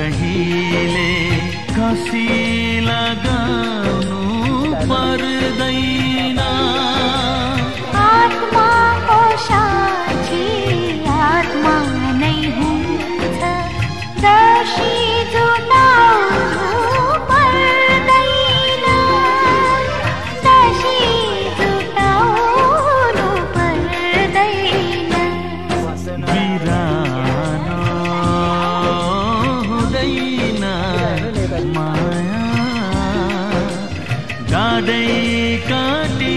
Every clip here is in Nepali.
कहीं ले कसी காடை காட்டி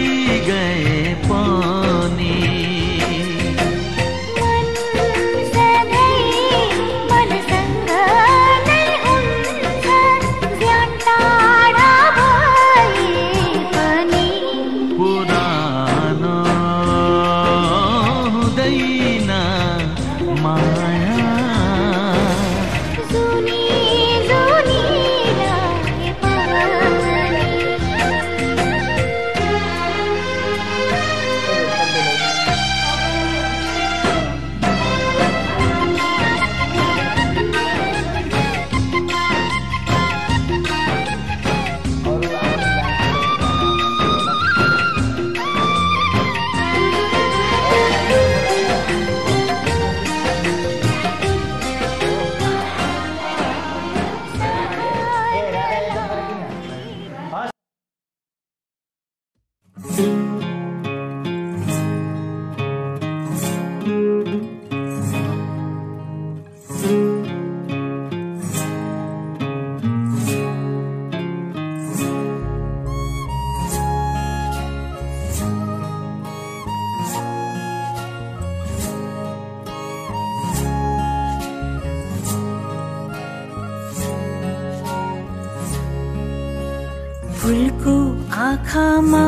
आँखामा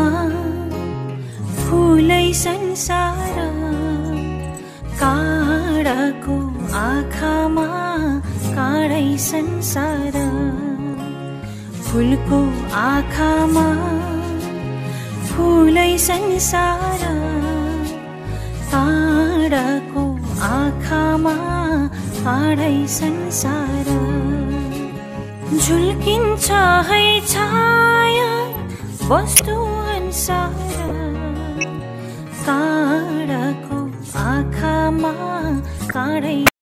फुलै संसार काँडाको आँखामा काँडै संसार। फुलको आँखामा फुलै संसार काँडाको आँखामा काँडै संसार। झुल्किन्छ है छाया वस्तु अनुसार काँडाको आँखामा काँडै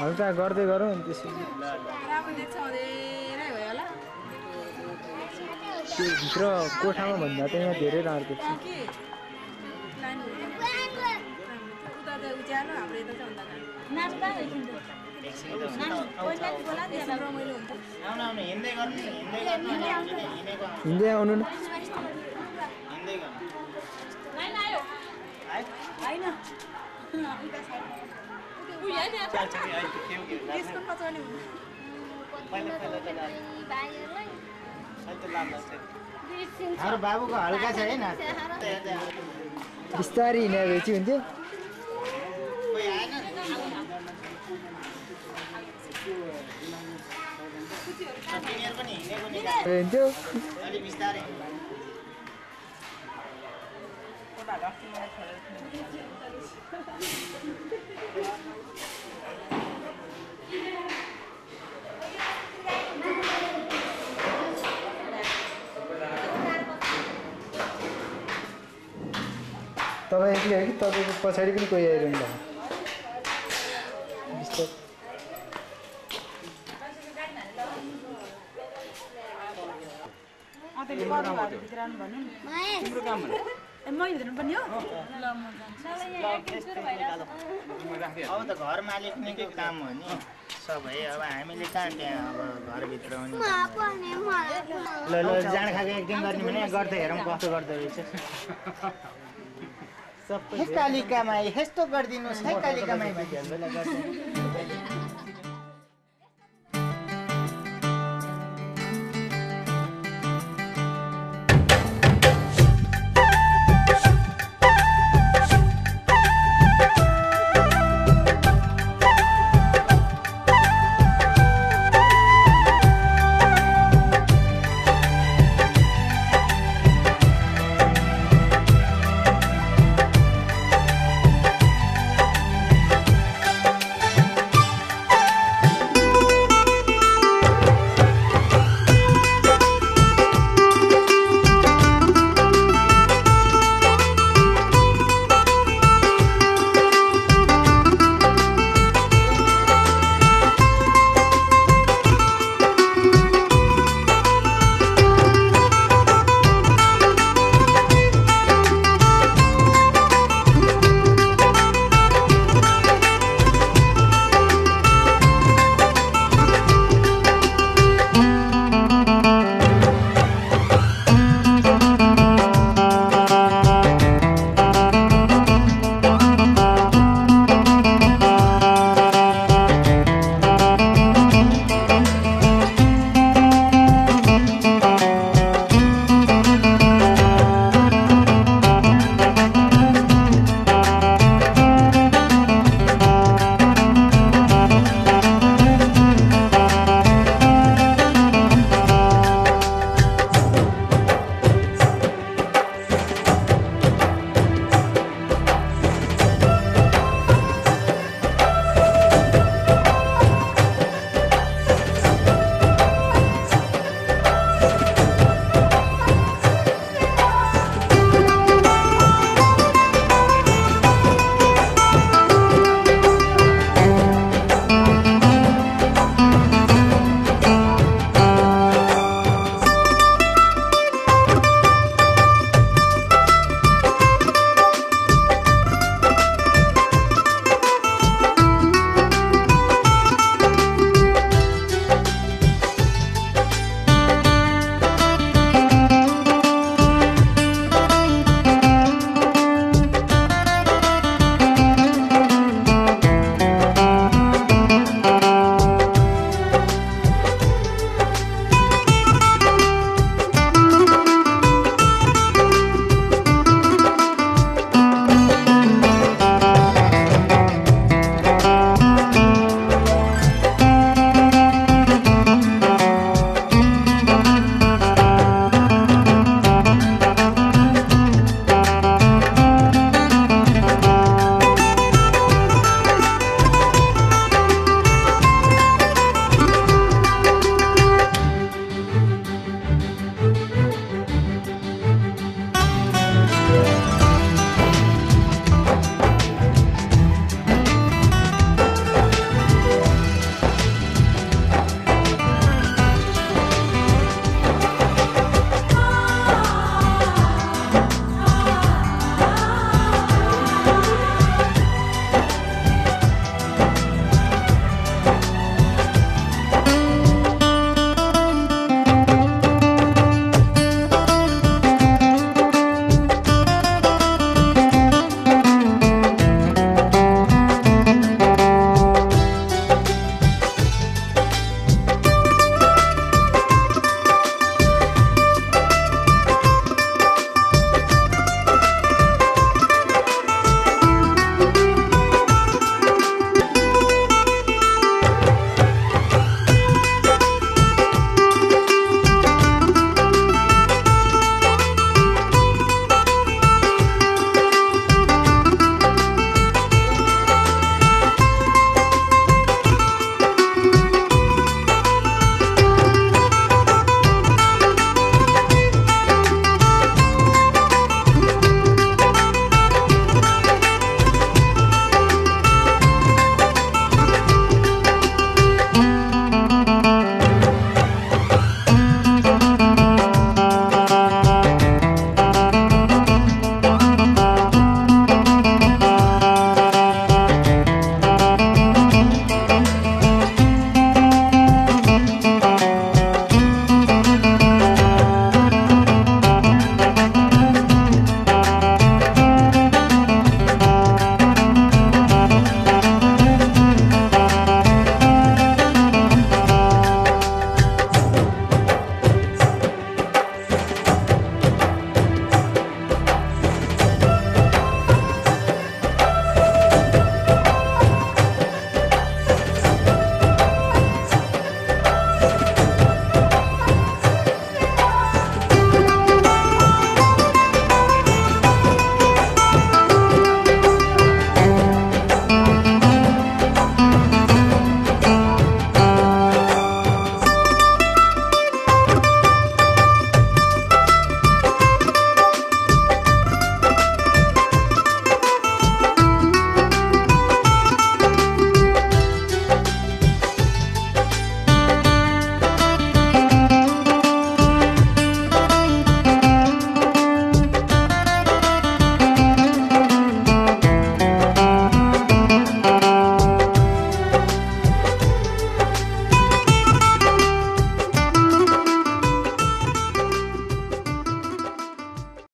हल्का गर्दै गरौँ अनि होला त्यो भित्र कोठामा भन्दा त यहाँ धेरै राम्रो देख्छ। के लाइन उता बाबुको हल्का छ है न बिस्तारै हिँडेर गएपछि हुन्थ्यो कोही तपाईँ एक्लै हो कि तपाईँको पछाडि पनि कोही आइरहनु भएको बिस्तारै। म हिँड्नु पनि हो अब त घर मालिकनीकै काम हो नि। सबै अब हामीले कहाँ त्यहाँ अब घरभित्र ल ल जाँड खाएको एकदिन गर्ने भने गर्दै हेरौँ कस्तो गर्दो रहेछ। हे काली कमाई यस्तो गरिदिनुहोस्। है काली कमाई भन्थ्यो बेला गर्दै।